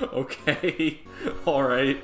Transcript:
okay. Alright.